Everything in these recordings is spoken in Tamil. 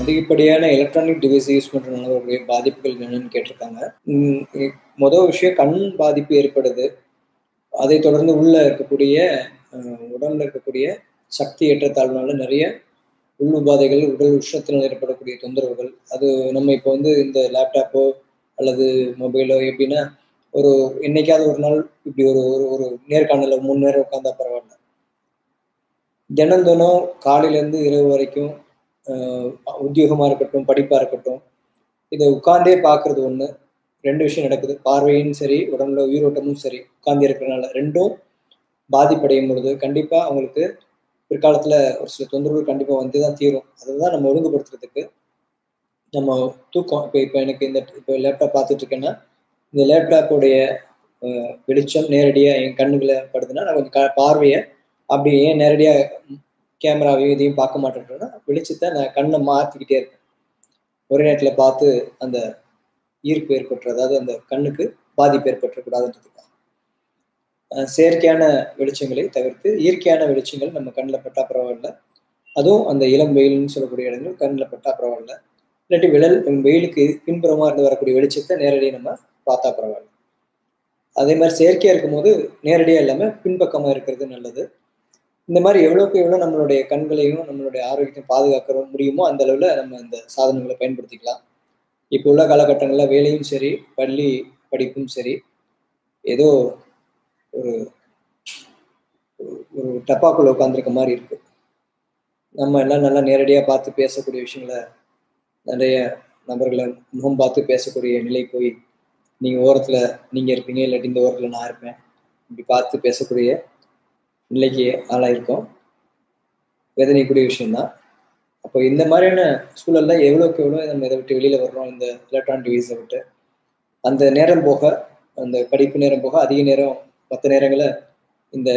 அதிகப்படியான எலக்ட்ரானிக் டிவைஸ் யூஸ் பண்ணுறதுனால வரக்கூடிய பாதிப்புகள் என்னன்னு கேட்டிருக்காங்க. மொதல் விஷயம் கண் பாதிப்பு ஏற்படுது. அதை தொடர்ந்து உள்ளே இருக்கக்கூடிய உடம்புல இருக்கக்கூடிய சக்தி ஏற்றத்தாழ்வுனால நிறைய உள் உபாதைகள் உடல் உஷ்ணத்தினால் ஏற்படக்கூடிய தொந்தரவுகள். அது நம்ம இப்போ வந்து இந்த லேப்டாப்போ அல்லது மொபைலோ எப்படின்னா ஒரு என்னைக்காவது ஒரு நாள் இப்படி ஒரு ஒரு ஒரு நேர்காணலில் மூணு நேரம் உட்காந்தா பரவாயில்ல. தினந்தோறும் காலையிலேருந்து இரவு வரைக்கும் உத்தியோகமாக உத்தியோகமா இருக்கட்டும் படிப்பா இருக்கட்டும் இதை உட்கார்ந்தே பார்க்கறது ஒண்ணு. ரெண்டு விஷயம் நடக்குது. பார்வையும் சரி உடம்புல உயிரோட்டமும் சரி உட்கார்ந்து இருக்கிறனால ரெண்டும் பாதிப்படையும் பொழுது கண்டிப்பா அவங்களுக்கு பிற்காலத்துல ஒரு சில தொந்தரவுகள் கண்டிப்பா வந்து தான் தீரும். அதுதான் நம்ம ஒழுங்குபடுத்துறதுக்கு நம்ம தூக்கம். இப்போ இப்போ எனக்கு இந்த இப்போ லேப்டாப் பார்த்துட்டு இருக்கேன்னா இந்த லேப்டாப்போடைய வெளிச்சம் நேரடியாக என் கண்ணுகளை படுதுன்னா நான் கொஞ்சம் க- பார்வையை அப்படி ஏன் நேரடியாக கேமராவையும் இதையும் பார்க்க மாட்டேன்றேன்னா வெளிச்சத்தை நான் கண்ணை மாற்றிக்கிட்டே இருப்பேன். ஒரே நேரத்தில் பார்த்து அந்த ஈர்ப்பு ஏற்பட்டுற அதாவது அந்த கண்ணுக்கு பாதிப்பு ஏற்பட்டுறக்கூடாதுன்றதுக்காக. செயற்கையான வெளிச்சங்களை தவிர்த்து இயற்கையான வெளிச்சங்கள் நம்ம கண்ணில் பட்டா பரவாயில்ல. அதுவும் அந்த இளம் வெயில்னு சொல்லக்கூடிய இடங்கள் கண்ணில் பட்டா பரவாயில்ல. இல்லாட்டி விழல் வெயிலுக்கு பின்புறமா இருந்து வரக்கூடிய வெளிச்சத்தை நேரடியாக நம்ம பார்த்தா பரவாயில்ல. அதே மாதிரி செயற்கையாக இருக்கும்போது நேரடியாக இல்லாமல் பின்பக்கமாக இருக்கிறது நல்லது. இந்த மாதிரி எவ்வளோக்கு எவ்வளோ நம்மளுடைய கண்களையும் நம்மளுடைய ஆரோக்கியத்தையும் பாதுகாக்க முடியுமோ அந்த அளவில் நம்ம இந்த சாதனங்களை பயன்படுத்திக்கலாம். இப்போ உள்ள காலகட்டங்களில் வேலையும் சரி பள்ளி படிப்பும் சரி ஏதோ ஒரு ஒரு டப்பாக்குள்ள உட்காந்துருக்க மாதிரி இருக்கு. நம்ம எல்லாம் நல்லா நேரடியாக பார்த்து பேசக்கூடிய விஷயங்களை நிறைய நபர்களை முகம் பார்த்து பேசக்கூடிய நிலை போய் நீங்கள் ஓரத்தில் நீங்கள் இருப்பீங்க இல்லாட்டி இந்த ஓரத்தில் நான் இருப்பேன் இப்படி பார்த்து பேசக்கூடிய நிலைக்கு ஆளாயிருக்கோம். வேதனைக்குரிய விஷயம்தான். அப்போ இந்த மாதிரியான சூழல்ல எவ்வளோக்கு எவ்வளோ நம்ம இதை விட்டு வெளியில் வர்றோம்? இந்த எலக்ட்ரானிக் டிவைஸை விட்டு. அந்த நேரம் போக அந்த படிப்பு நேரம் போக அதிக நேரம் மற்ற நேரங்களை இந்த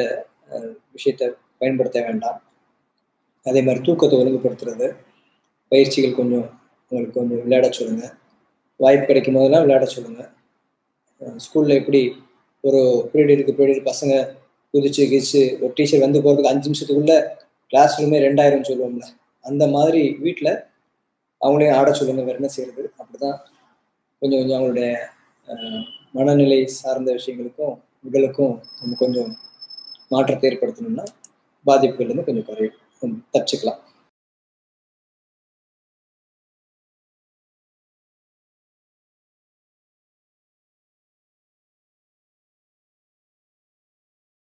விஷயத்தை பயன்படுத்த வேண்டாம். அதே மாதிரி தூக்கத்தை ஒழுங்குபடுத்துறது. பயிற்சிகள் கொஞ்சம் உங்களுக்கு கொஞ்சம் விளையாட சொல்லுங்க. வாய்ப்பு கிடைக்கும் போதெல்லாம் விளையாட சொல்லுங்க. ஸ்கூல்ல எப்படி ஒரு பீரியட் இருக்கு பீரியட் பசங்க குதிச்சு கிச்சு ஒரு டீச்சர் வந்து போகிறதுக்கு அஞ்சு நிமிஷத்துக்குள்ள கிளாஸ் ரூமே ரெண்டாயிரம் சொல்லுவோம்ல. அந்த மாதிரி வீட்டில் அவங்களையும் ஆட சொல்லுங்க வேறு என்ன செய்யறது? அப்படிதான் கொஞ்சம் கொஞ்சம் அவங்களுடைய மனநிலை சார்ந்த விஷயங்களுக்கும் உடலுக்கும் நம்ம கொஞ்சம் மாற்றத்தை ஏற்படுத்தணும்னா பாதிப்புகள் வந்து கொஞ்சம் குறையும். தச்சுக்கலாம்